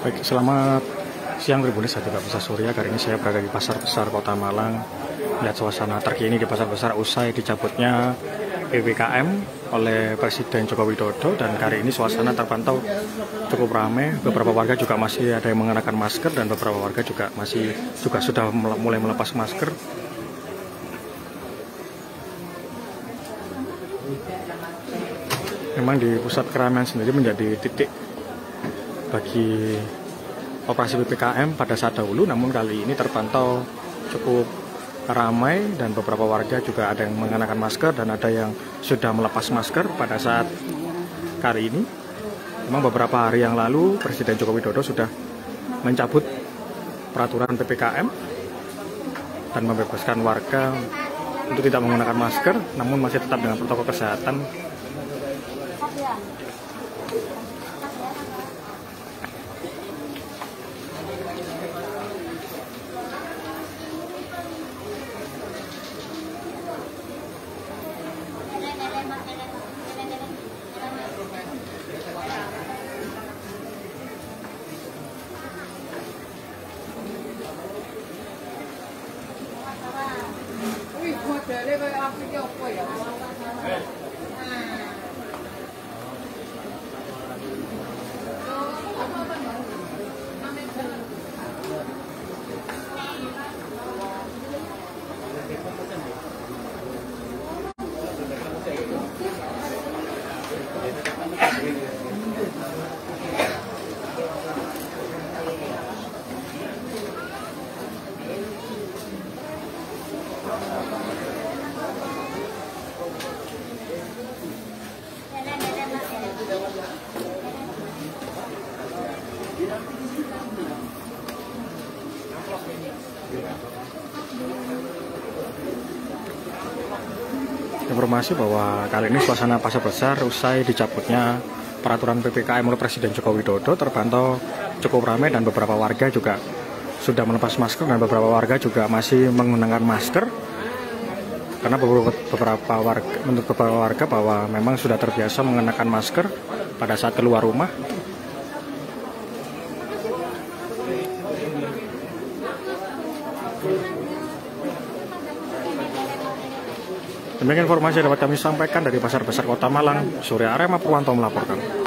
Baik, selamat siang Tribunis, saya juga Besar Surya. Kali ini saya berada di Pasar Besar Kota Malang. Lihat suasana terkini di Pasar Besar usai dicabutnya PPKM oleh Presiden Joko Widodo dan kali ini suasana terpantau cukup ramai. Beberapa warga juga masih ada yang mengenakan masker dan beberapa warga juga masih juga sudah mulai melepas masker. Memang di pusat keramaian sendiri menjadi titik bagi operasi PPKM pada saat dahulu, namun kali ini terpantau cukup ramai dan beberapa warga juga ada yang mengenakan masker dan ada yang sudah melepas masker pada saat kali ini. Memang beberapa hari yang lalu Presiden Joko Widodo sudah mencabut peraturan PPKM dan membebaskan warga untuk tidak menggunakan masker, namun masih tetap dengan protokol kesehatan 的那个要比较贵啊。Thank é. you. Informasi bahwa kali ini suasana pasar besar usai dicabutnya peraturan PPKM oleh Presiden Joko Widodo terpantau cukup ramai dan beberapa warga juga sudah melepas masker dan beberapa warga juga masih menggunakan masker. Karena beberapa, warga menurut beberapa warga bahwa memang sudah terbiasa mengenakan masker pada saat keluar rumah Demikian informasi yang dapat kami sampaikan dari Pasar Besar Kota Malang. Surya Arema Purwanto melaporkan.